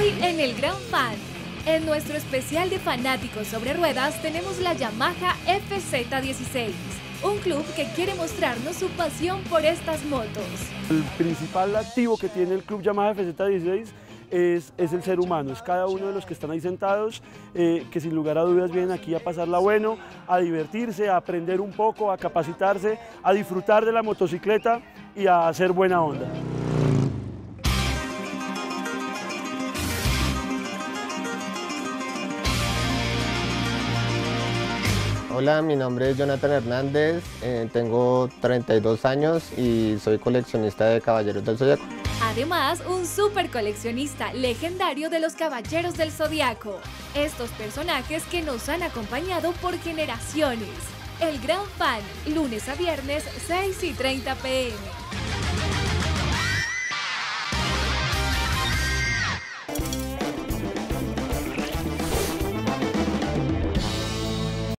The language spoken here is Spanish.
Hoy en el Gran Fan, en nuestro especial de fanáticos sobre ruedas tenemos la Yamaha FZ16, un club que quiere mostrarnos su pasión por estas motos. El principal activo que tiene el club Yamaha FZ16 es, es, el ser humano, es cada uno de los que están ahí sentados, eh, que sin lugar a dudas vienen aquí a pasarla bueno, a divertirse, a aprender un poco, a capacitarse, a disfrutar de la motocicleta y a hacer buena onda. Hola, mi nombre es Jonathan Hernández, eh, tengo 32 años y soy coleccionista de Caballeros del Zodiaco. Además, un super coleccionista legendario de los Caballeros del Zodiaco. Estos personajes que nos han acompañado por generaciones. El Gran Fan, lunes a viernes, 6 y 30 pm.